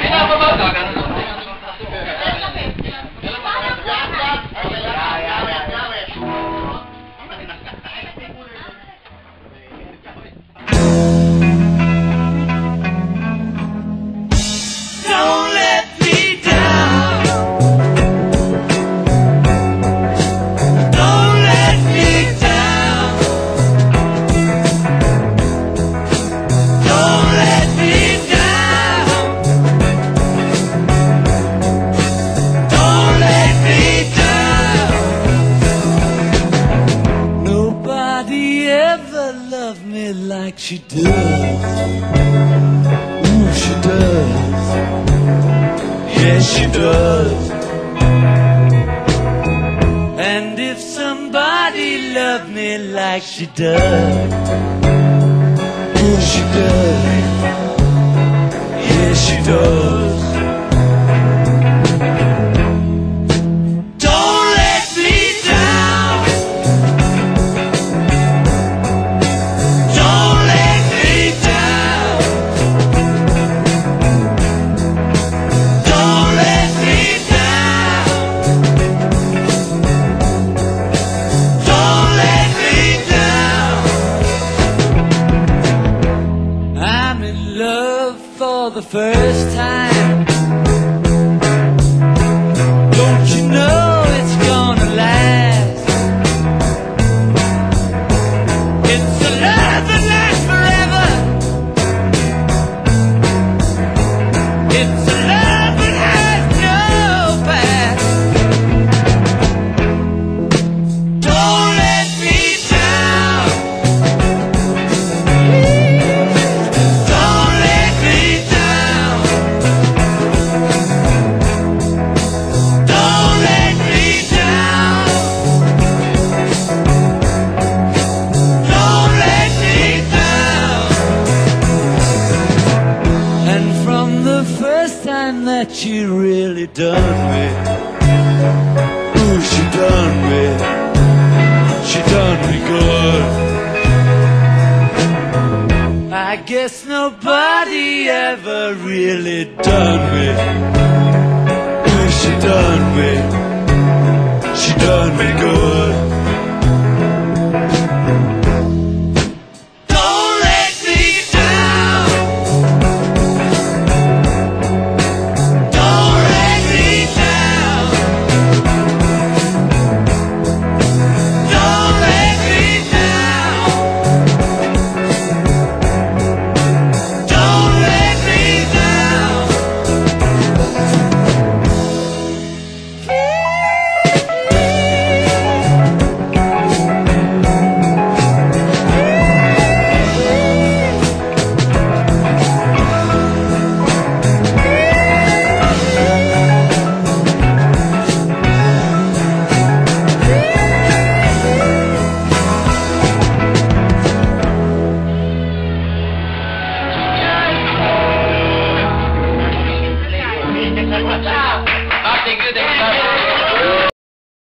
みんなそばだ。Loved me like she does. Ooh, she does. Yes, she does. And if somebody loved me like she does, oh, she does. Yes, she does. Love for the first time. From the first time that she really done me, ooh, she done me, she done me good. I guess nobody ever really done me. Ooh, she done me, she done me good. pretty good. Eh?